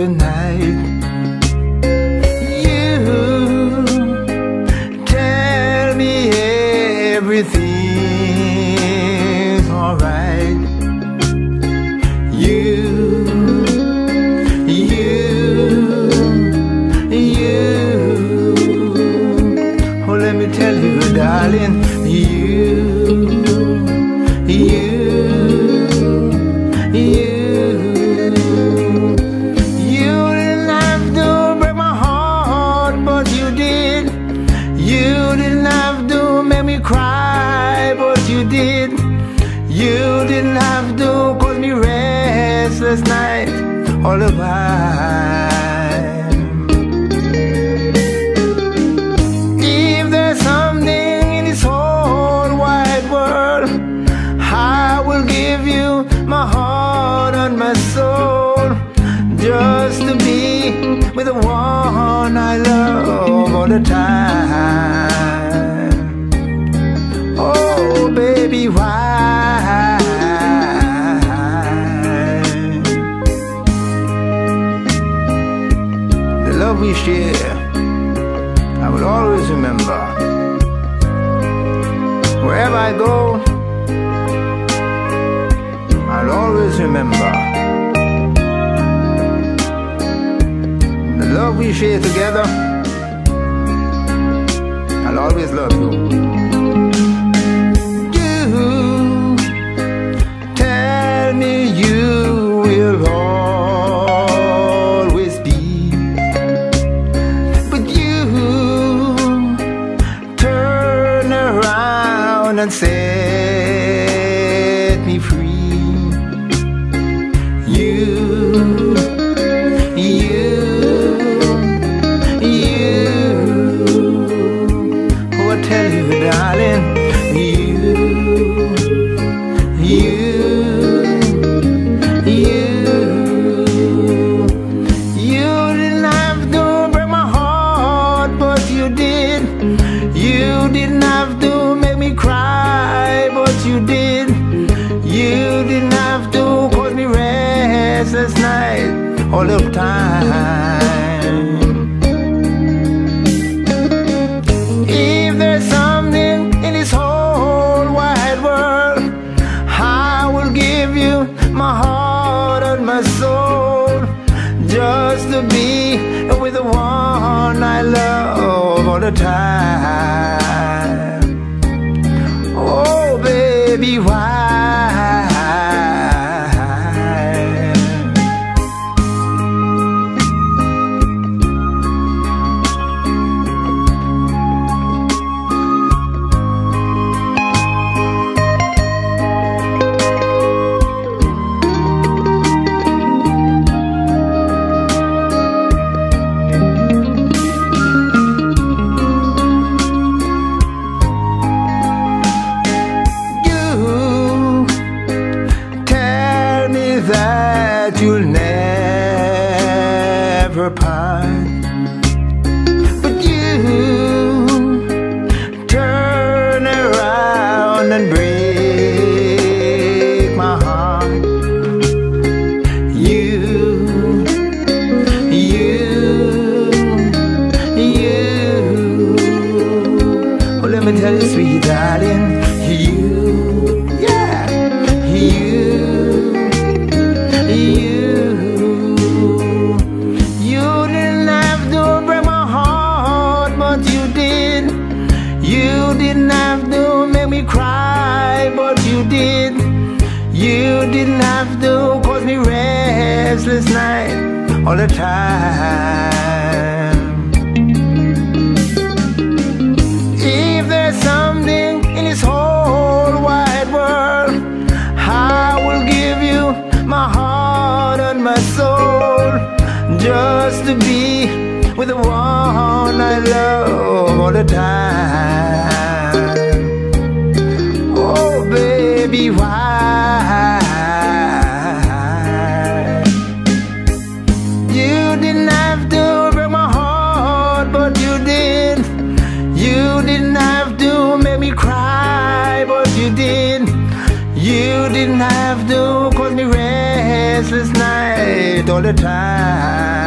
in didn't have to cause me restless night all the time. If there's something in this whole wide world, I will give you my heart and my soul just to be with the one I love all the time. Oh, baby, why? Share, I will always remember. Wherever I go, I'll always remember. The love we share together, I'll always love. You restless night all the time. If there's something in this whole wide world, I will give you my heart and my soul just to be with the one I love all the time. That you'll never part, but you turn around and break my heart. You, you, you. Oh, let me tell you, sweet darling, didn't have to cause me restless night all the time. If there's something in this whole wide world, I will give you my heart and my soul just to be with the one I love all the time. Oh, baby, why? Restless night all the time.